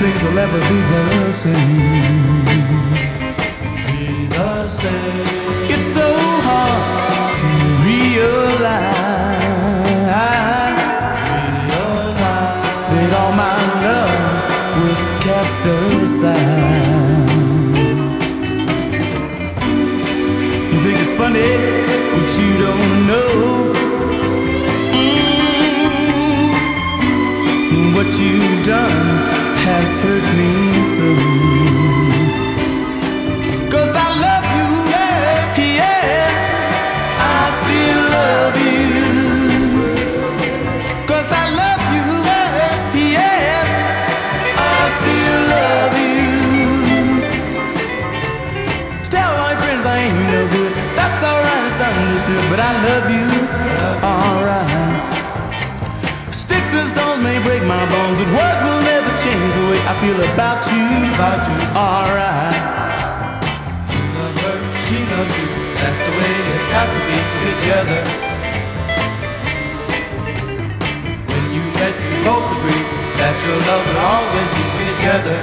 things will ever be the same. Be the same. It's so hard to realize that all my love was cast aside. You think it's funny, but you don't know what you've done has hurt me so. Cause I love you, yeah. I still love you. Cause I love you, yeah. I still love you. Tell my friends I ain't no good. That's alright, it's understood. But I love you, stones may break my bones, but words will never change the way I feel about you. About you. Alright. You love her, she loves you. That's the way it's got to be. So get together. When you met, you both agreed that your love will always be stick together.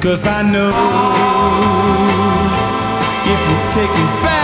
Cause I know if you take me back,